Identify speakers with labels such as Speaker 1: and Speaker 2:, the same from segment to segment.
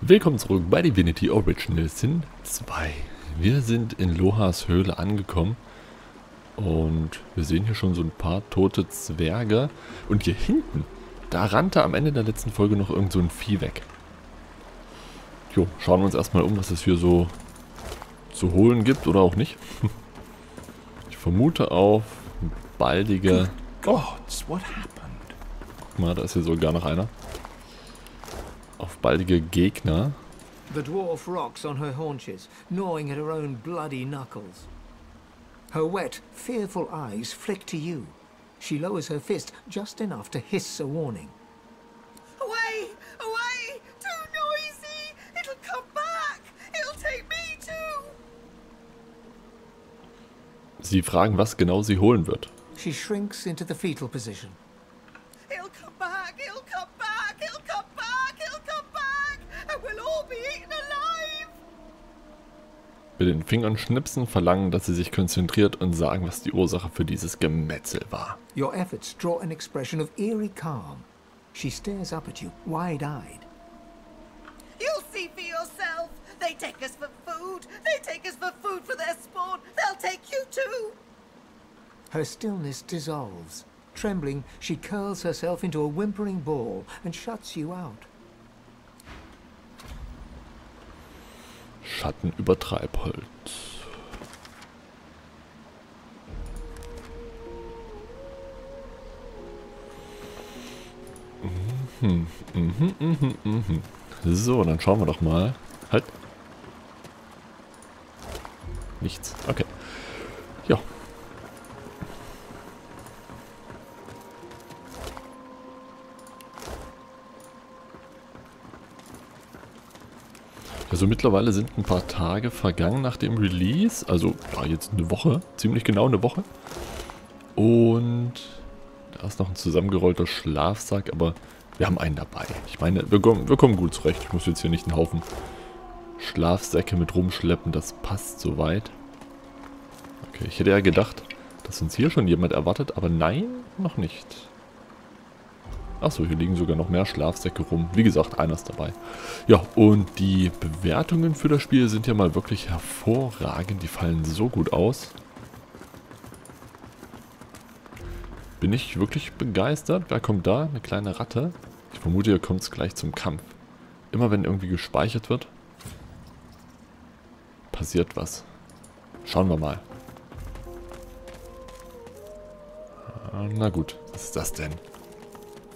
Speaker 1: Willkommen zurück bei Divinity Original Sin 2. Wir sind in Lohas Höhle angekommen und wir sehen hier schon so ein paar tote Zwerge. Und hier hinten, da rannte am Ende der letzten Folge noch irgend so ein Vieh weg. Jo, schauen wir uns erstmal um, was es hier so zu holen gibt oder auch nicht. Ich vermute auf baldige...
Speaker 2: Happened?
Speaker 1: Guck mal, da ist hier sogar noch einer. Baldige Gegner.
Speaker 3: The dwarf rocks on her haunches, gnawing at her own bloody knuckles. Her wet, fearful eyes flick to you. She lowers her fist just enough to hiss a warning.
Speaker 4: Away! Away! Too noisy! It'll come back! It'll take me too!
Speaker 1: Sie fragen, was genau sie holen wird.
Speaker 3: She shrinks into the fetal position.
Speaker 1: Den Fingern schnipsen, verlangen, dass sie sich konzentriert und sagen, was die Ursache für dieses Gemetzel war.
Speaker 3: Your efforts draw an expression of eerie calm. She stares up at you, wide-eyed.
Speaker 4: You'll see for yourself! They take us for food! They take us for food for their spawn! They'll take you too!
Speaker 3: Her stillness dissolves. Trembling, she curls herself into a whimpering ball and shuts you out.
Speaker 1: Schatten über Treibholz. Mhm, mhm, mhm, mhm. So, dann schauen wir doch mal. Halt. Nichts. Okay. Also mittlerweile sind ein paar Tage vergangen nach dem Release. Also ja, jetzt eine Woche. Ziemlich genau eine Woche. Und da ist noch ein zusammengerollter Schlafsack, aber wir haben einen dabei. Ich meine, wir wir kommen gut zurecht. Ich muss jetzt hier nicht einen Haufen Schlafsäcke mit rumschleppen. Das passt soweit. Okay, ich hätte ja gedacht, dass uns hier schon jemand erwartet, aber nein, noch nicht. Achso, hier liegen sogar noch mehr Schlafsäcke rum. Wie gesagt, einer ist dabei. Ja, und die Bewertungen für das Spiel sind ja mal wirklich hervorragend. Die fallen so gut aus. Bin ich wirklich begeistert. Wer kommt da? Eine kleine Ratte. Ich vermute, hier kommt es gleich zum Kampf. Immer wenn irgendwie gespeichert wird, passiert was. Schauen wir mal. Ah, Na gut, was ist das denn?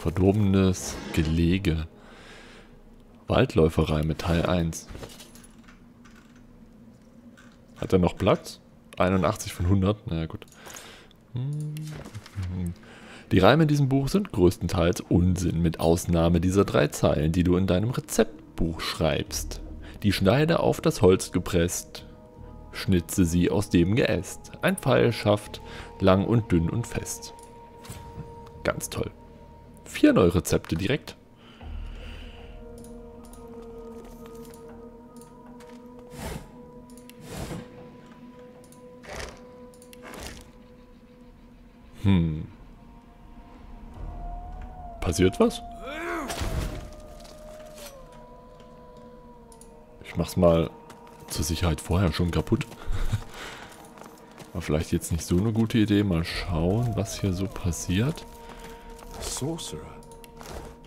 Speaker 1: Verdorbenes Gelege. Waldläuferei mit Teil 1. Hat er noch Platz? 81 von 100? Naja, gut. Die Reime in diesem Buch sind größtenteils Unsinn, mit Ausnahme dieser drei Zeilen, die du in deinem Rezeptbuch schreibst. Die Schneide auf das Holz gepresst, schnitze sie aus dem Geäst. Ein Pfeil schafft lang und dünn und fest. Ganz toll. Vier neue Rezepte direkt. Hm. Passiert was? Ich mach's mal zur Sicherheit vorher schon kaputt. War vielleicht jetzt nicht so eine gute Idee. Mal schauen, was hier so passiert.
Speaker 2: Sorcerer.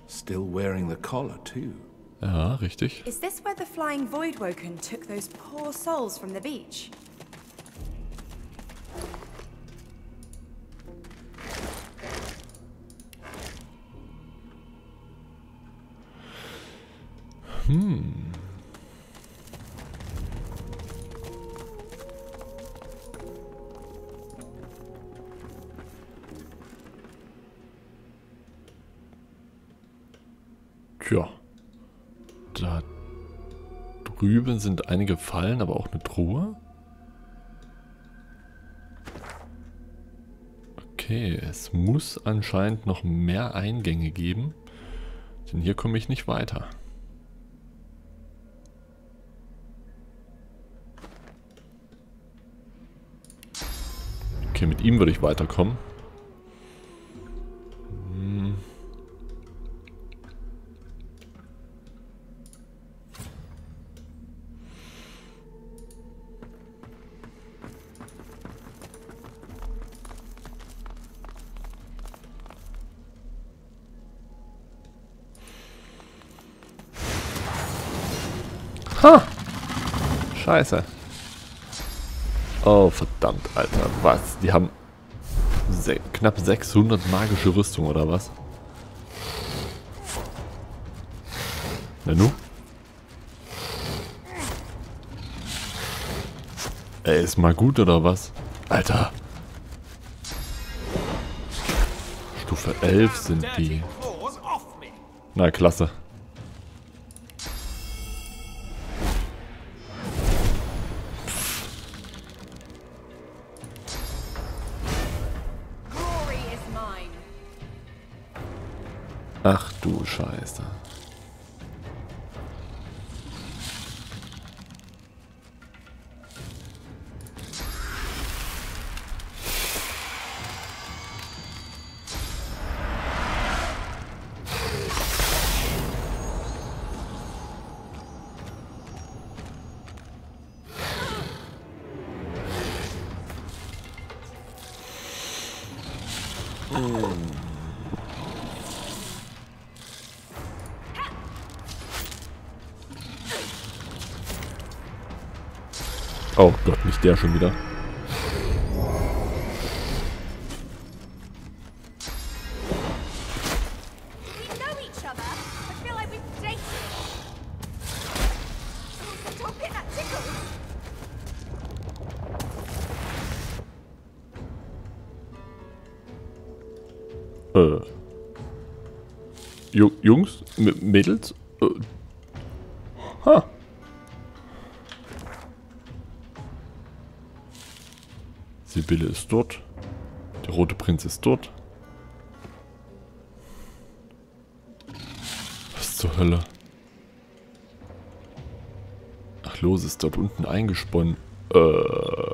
Speaker 2: Still wearing the collar, too.
Speaker 1: Ja, richtig.
Speaker 5: Is this where the flying Voidwoken took those poor souls from the beach?
Speaker 1: Drüben sind einige Fallen, aber auch eine Truhe. Okay, es muss anscheinend noch mehr Eingänge geben. Denn hier komme ich nicht weiter. Okay, mit ihm würde ich weiterkommen. Scheiße. Oh, verdammt, Alter. Was? Die haben se knapp 600 magische Rüstung, oder was? Na nu? Ey, ist mal gut, oder was? Alter. Stufe 11 sind die. Na, klasse. Du Scheiße. Oh Gott, nicht der schon wieder. Äh. Ju Jungs? M Mädels? Äh. Ha. Sibylle ist dort. Der rote Prinz ist dort. Was zur Hölle? Ach, los ist dort unten eingesponnen. Äh.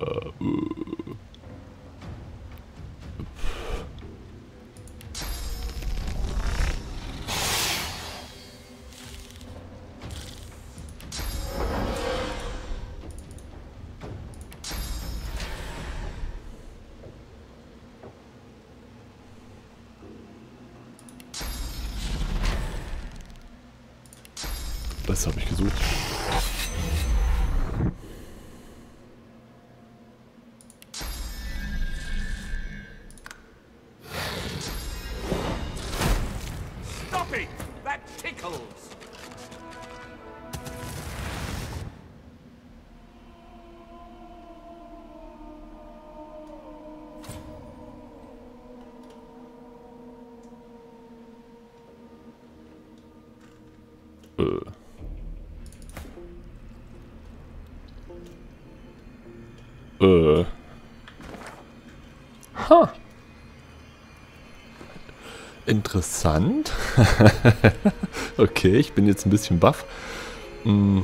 Speaker 1: Äh. Äh. Ha. Interessant. okay, ich bin jetzt ein bisschen baff. Hm.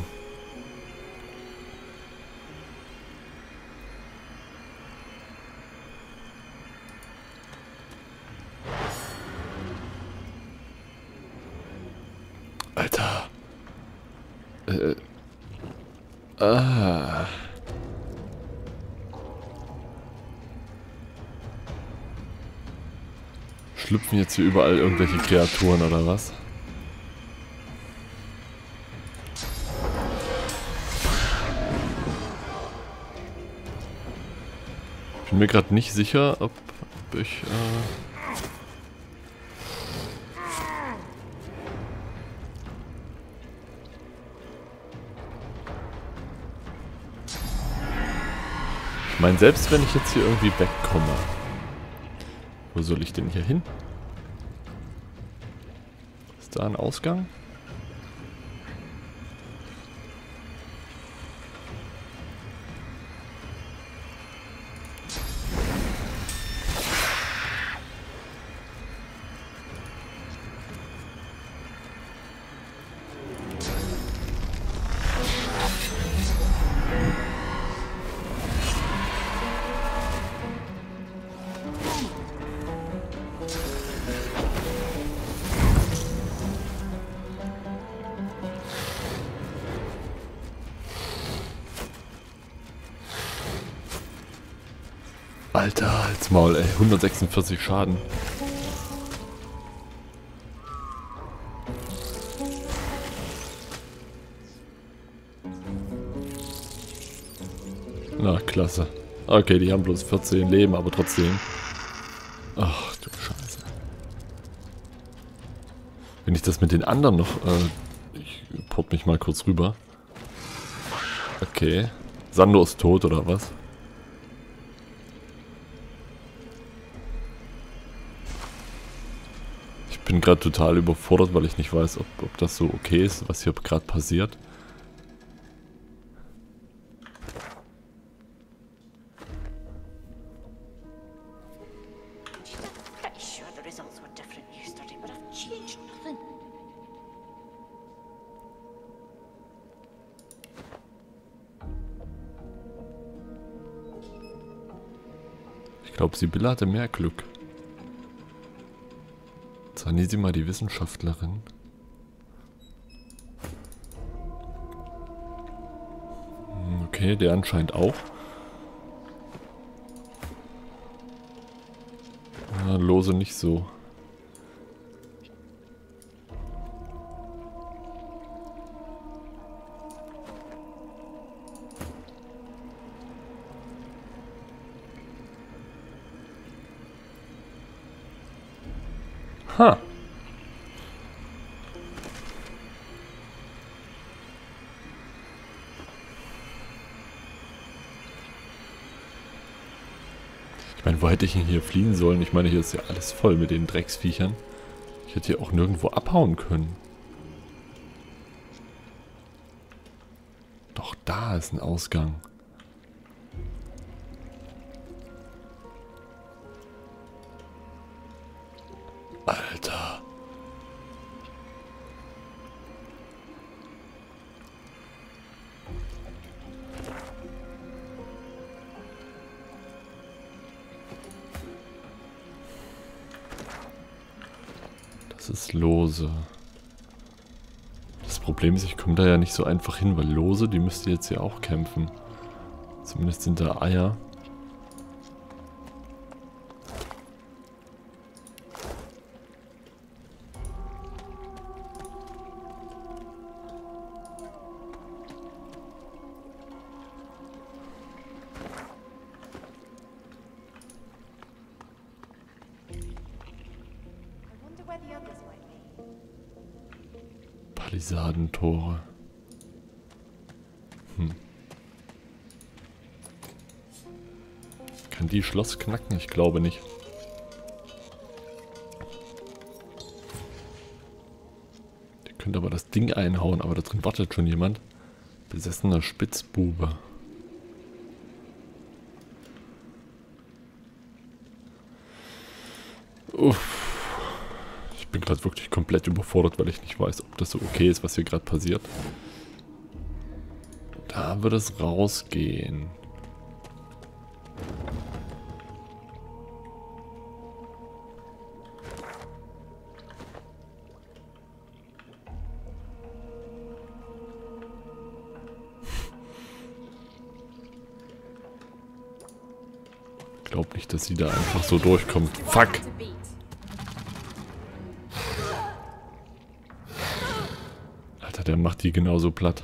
Speaker 1: Schlüpfen jetzt hier überall irgendwelche Kreaturen oder was? Ich bin mir gerade nicht sicher, ob, ob ich... Äh Ich meine, selbst wenn ich jetzt hier irgendwie wegkomme, wo soll ich denn hier hin? Ist da ein Ausgang? Als Maul, ey. 146 Schaden. Na, klasse. Okay, die haben bloß 14 Leben, aber trotzdem. Ach, du Scheiße. Wenn ich das mit den anderen noch... Äh, ich port mich mal kurz rüber. Okay. Sando ist tot, oder was? Bin gerade total überfordert, weil ich nicht weiß, ob, ob das so okay ist, was hier gerade passiert. Ich glaube, Sibylle hatte mehr Glück. Zanisima, die Wissenschaftlerin. Hm, Okay, der anscheinend auch. Ja, lose nicht so. Wo hätte ich denn hier fliehen sollen? Ich meine, hier ist ja alles voll mit den Drecksviechern. Ich hätte hier auch nirgendwo abhauen können. Doch da ist ein Ausgang. Lose. Das Problem ist, ich komme da ja nicht so einfach hin, weil lose, die müsste jetzt ja auch kämpfen. Zumindest sind da Eier. Palisadentore. Hm. Kann die Schloss knacken? Ich glaube nicht. Der könnte aber das Ding einhauen, aber da drin wartet schon jemand. Besessener Spitzbube. Uff. Ich bin gerade wirklich komplett überfordert, weil ich nicht weiß, ob das so okay ist, was hier gerade passiert. Da wird es rausgehen. Glaub nicht, dass sie da einfach so durchkommt. Fuck! Macht die genauso platt.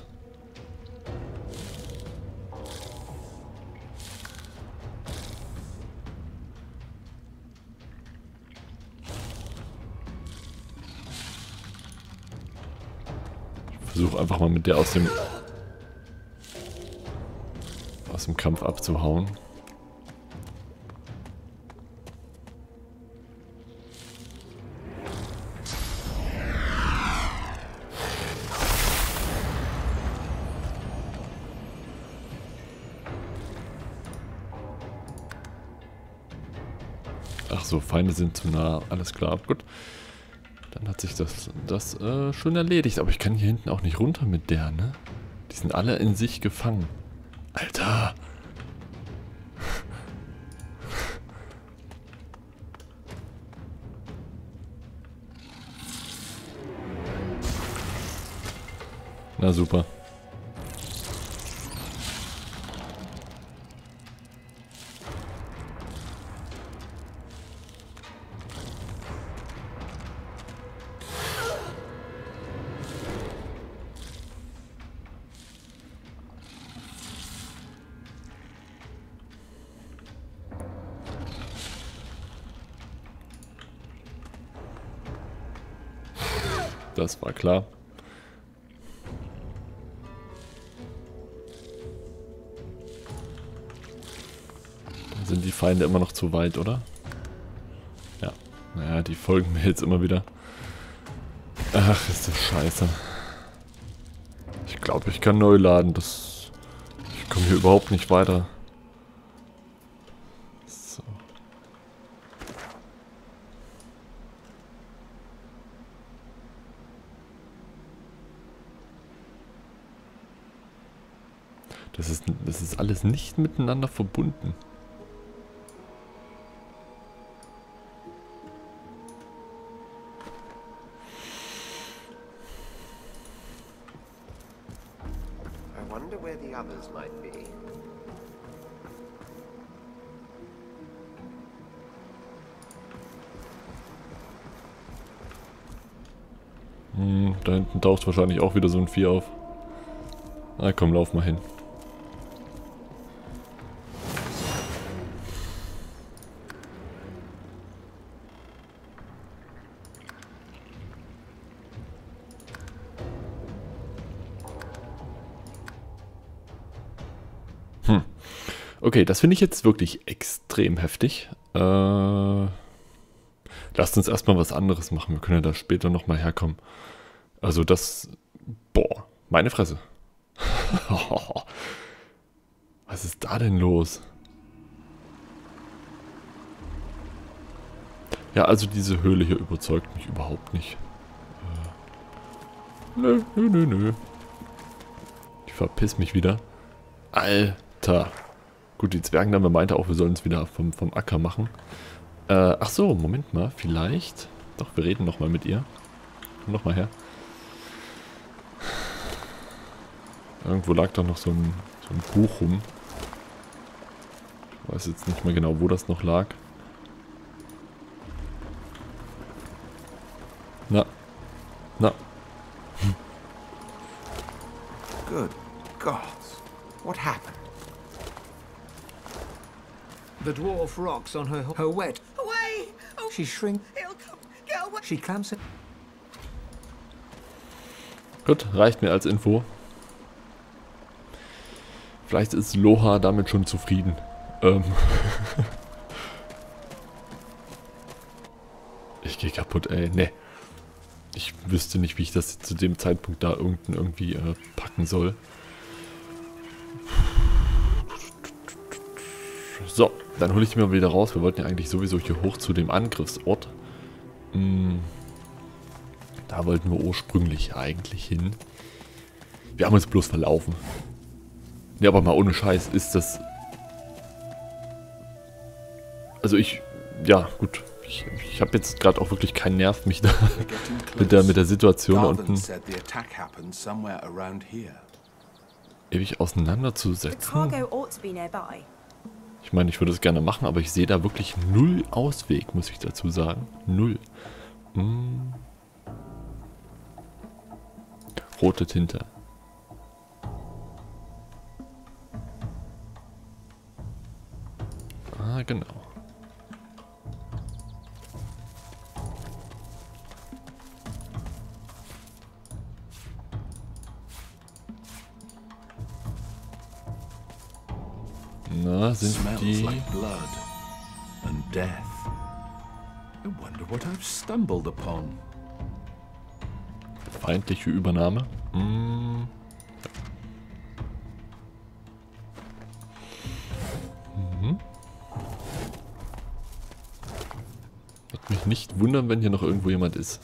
Speaker 1: Ich versuche einfach mal mit der aus dem aus dem Kampf abzuhauen. Ach so, Feinde sind zu nah. Alles klar, gut. Dann hat sich das, das äh, schon erledigt. Aber ich kann hier hinten auch nicht runter mit der, ne? Die sind alle in sich gefangen. Alter! Na super. Das war klar. Da sind die Feinde immer noch zu weit, oder? Ja. Naja, die folgen mir jetzt immer wieder. Ach, ist das scheiße. Ich glaube, ich kann neu laden. Das... Ich komme hier überhaupt nicht weiter. Das ist, das ist alles nicht miteinander verbunden. Hm, da hinten taucht wahrscheinlich auch wieder so ein Vieh auf. Na komm, lauf mal hin. Okay, das finde ich jetzt wirklich extrem heftig. Äh, lasst uns erstmal was anderes machen. Wir können ja da später nochmal herkommen. Also das... Boah, meine Fresse. Was ist da denn los? Ja, also diese Höhle hier überzeugt mich überhaupt nicht. Äh, nö, nö, nö, nö. Ich verpiss mich wieder. Alter. Gut, die Zwergendame meinte auch, wir sollen es wieder vom, vom Acker machen. Äh, ach so, Moment mal. Vielleicht... Doch, wir reden nochmal mit ihr. Komm noch mal her. Irgendwo lag doch noch so ein, so ein Buch rum. Ich weiß jetzt nicht mehr genau, wo das noch lag. Na. Na.
Speaker 2: Good gods. What happened?
Speaker 3: The dwarf rocks on her her wet.
Speaker 4: Away! Oh,
Speaker 3: She shrink.
Speaker 4: he'll come. Get away!
Speaker 3: She clamps it.
Speaker 1: Gut, reicht mir als Info. Vielleicht ist Loha damit schon zufrieden. Ähm. ich gehe kaputt, ey. Ne. Ich wüsste nicht, wie ich das zu dem Zeitpunkt da irgendein, irgendwie äh, packen soll. So, dann hole ich mir mal wieder raus. Wir wollten ja eigentlich sowieso hier hoch zu dem Angriffsort. Hm, da wollten wir ursprünglich eigentlich hin. Wir haben uns bloß verlaufen. Ja, aber mal ohne Scheiß ist das... Also ich... Ja, gut. Ich, ich habe jetzt gerade auch wirklich keinen Nerv, mich da mit der, mit der. Situation da unten ewig auseinanderzusetzen. Ich meine, ich würde es gerne machen, aber ich sehe da wirklich null Ausweg, muss ich dazu sagen. Null. Hm. Rote Tinte. Ah, genau. Na, sind die...
Speaker 2: like blood and death. I wonder what I've stumbled upon.
Speaker 1: Feindliche Übernahme. Hm. Mhm. Wird mich nicht wundern, wenn hier noch irgendwo jemand ist.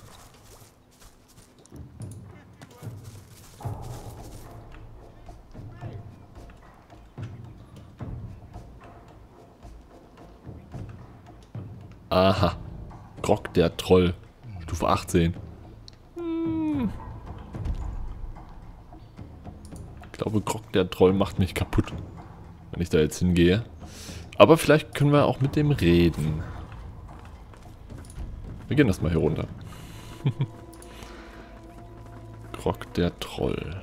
Speaker 1: Grog der Troll. Stufe 18. Ich glaube, Grog der Troll macht mich kaputt, wenn ich da jetzt hingehe. Aber vielleicht können wir auch mit dem reden. Wir gehen das mal hier runter. Grog der Troll.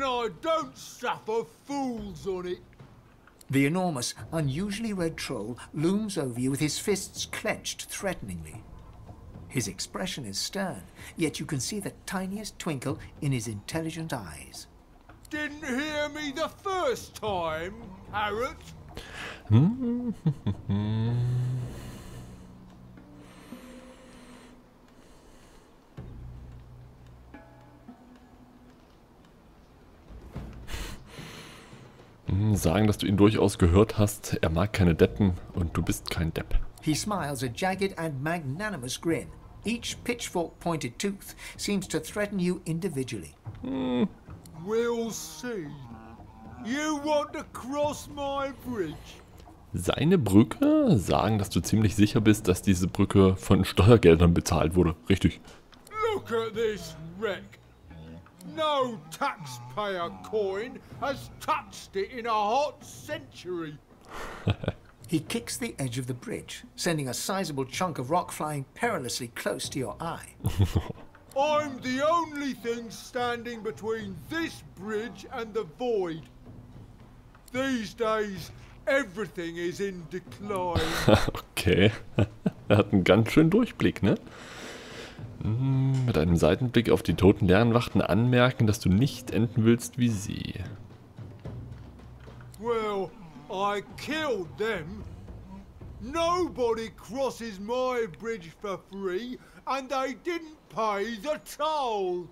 Speaker 6: And I don't suffer fools on it.
Speaker 3: The enormous, unusually red troll looms over you with his fists clenched threateningly. His expression is stern, yet you can see the tiniest twinkle in his intelligent eyes.
Speaker 6: Didn't hear me the first time, parrot.
Speaker 1: Sagen, dass du ihn durchaus gehört hast, er mag keine Deppen und du bist kein Depp.
Speaker 3: He smiles a jagged and magnanimous grin. Each pitchfork pointed tooth seems to threaten you individually.
Speaker 6: We'll see. You want to cross my bridge?
Speaker 1: Seine Brücke? Sagen, dass du ziemlich sicher bist, dass diese Brücke von Steuergeldern bezahlt wurde. Richtig.
Speaker 6: Look at this wreck. No taxpayer coin has touched it in a hot century.
Speaker 3: He kicks the edge of the bridge, sending a sizable chunk of rock flying perilously close to your eye.
Speaker 6: I'm the only thing standing between this bridge and the void. These days, everything is in decline.
Speaker 1: Okay. er hat einen ganz schönen Durchblick, ne? Mit einem Seitenblick auf die toten Lernwachten anmerken, dass du nicht enden willst wie sie.
Speaker 6: well, I killed them. Nobody crosses my bridge for free, and they didn't pay the toll.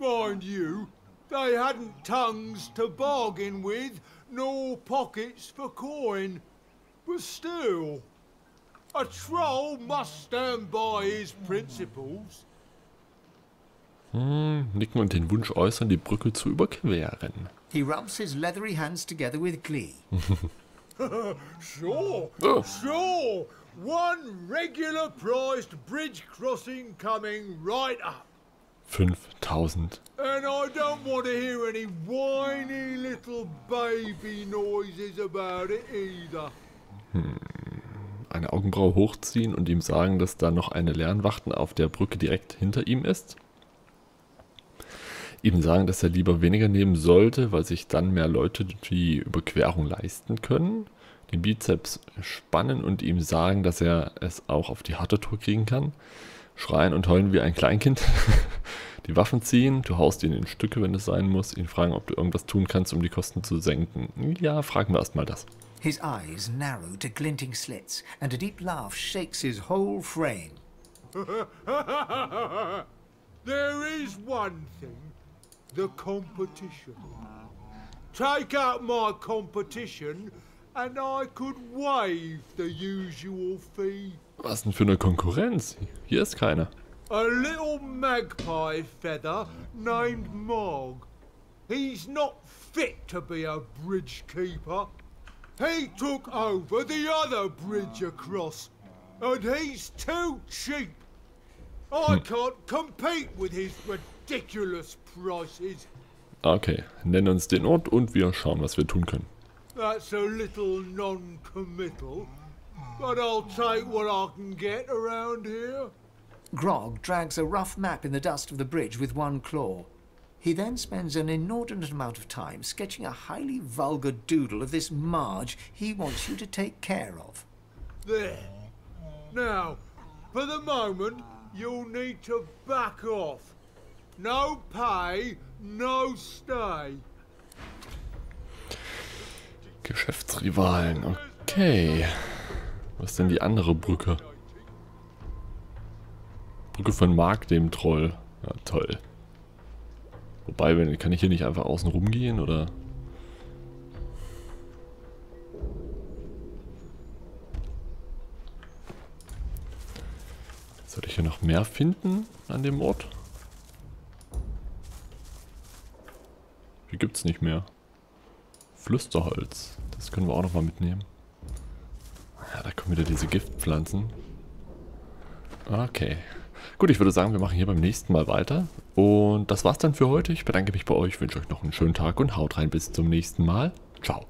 Speaker 6: Mind you, they hadn't tongues to bargain with, nor pockets for coin. But still, a troll must stand by his principles.
Speaker 1: Hm, nicken und den Wunsch äußern, die Brücke zu überqueren.
Speaker 3: He rubs his leathery hands together with glee.
Speaker 6: Sure,
Speaker 1: Oh.
Speaker 6: sure. One regular priced bridge crossing coming right up.
Speaker 1: 5000.
Speaker 6: And I don't want to hear any whiny little baby noises about it either.
Speaker 1: Eine Augenbraue hochziehen und ihm sagen, dass da noch eine Lernwachten auf der Brücke direkt hinter ihm ist. Ihm sagen, dass er lieber weniger nehmen sollte, weil sich dann mehr Leute die Überquerung leisten können. Den Bizeps spannen und ihm sagen, dass er es auch auf die harte Tour kriegen kann. Schreien und heulen wie ein Kleinkind. Die Waffen ziehen, du haust ihn in Stücke, wenn es sein muss. Ihn fragen, ob du irgendwas tun kannst, um die Kosten zu senken. Ja, fragen wir erstmal das.
Speaker 3: His eyes narrow to glinting slits, and a deep laugh shakes his whole frame.
Speaker 6: There is one thing the competition. Take out my competition, and I could waive the usual fee.
Speaker 1: Was denn für eine Konkurrenz? Hier ist keine.
Speaker 6: A little magpie feather named Mog. He's not fit to be a bridge keeper. He took over the other bridge across, and he's too cheap. I hmm. can't compete with his ridiculous prices.
Speaker 1: Okay, nenn uns den Ort und wir schauen, was wir tun können.
Speaker 6: That's a little non-committal, but I'll take what I can get around here.
Speaker 3: Grog drags a rough map in the dust of the bridge with one claw. He then spends an inordinate amount of time sketching a highly vulgar doodle of this Marge he wants you to take care of.
Speaker 6: There. Now, for the moment, you'll need to back off. No pay, no stay.
Speaker 1: Geschäftsrivalen, okay. Was ist denn die andere Brücke? Brücke von Mark, dem Troll. Ja, toll. Wobei, wenn, kann ich hier nicht einfach außen rumgehen, oder? Soll ich hier noch mehr finden an dem Ort? Hier gibt's nicht mehr. Flüsterholz. Das können wir auch nochmal mitnehmen. Ja, da kommen wieder diese Giftpflanzen. Okay. Gut, ich würde sagen, wir machen hier beim nächsten Mal weiter. Und das war's dann für heute. Ich bedanke mich bei euch, wünsche euch noch einen schönen Tag und haut rein bis zum nächsten Mal. Ciao.